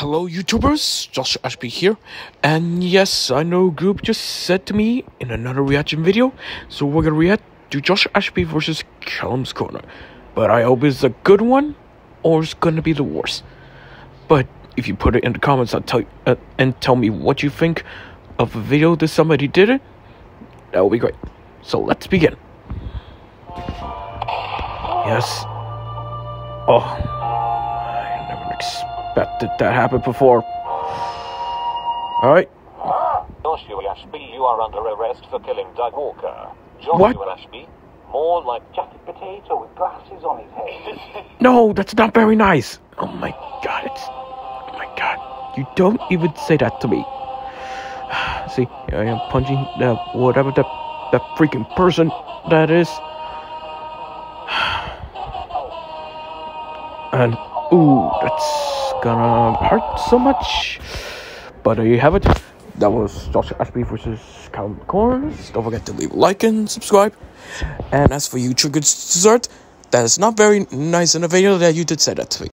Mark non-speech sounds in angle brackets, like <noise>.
Hello, YouTubers. Josh Ashby here. And yes, I know Group just said to me in another reaction video, so we're gonna react to Josh Ashby versus Callum's Corner. But I hope it's a good one, or it's gonna be the worst. But if you put it in the comments I'll tell, uh, and tell me what you think of a video that somebody did it, that would be great. So let's begin. Yes. Oh, I never expected that that happened before. Alright. Joshua Ashby, you are under arrest for killing Doug Walker. Joshua What? Ashby, more like jacket potato with glasses on his head. <laughs> No, that's not very nice. Oh my god, it's. Oh my god. You don't even say that to me. <sighs> See, I am punching the whatever that that freaking person that is. <sighs> And ooh, that's gonna hurt so much. But there you have it. That was Josh Ashby versus Count Corns. Don't forget to leave a like and subscribe. And as for you, Triggered Dessert, that is not very nice in a video that you did say that to me.